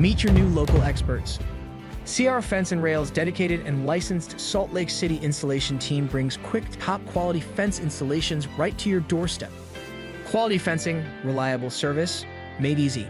Meet your new local experts. CR Fence and Rails dedicated and licensed Salt Lake City installation team brings quick, top-quality fence installations right to your doorstep. Quality fencing, reliable service, made easy.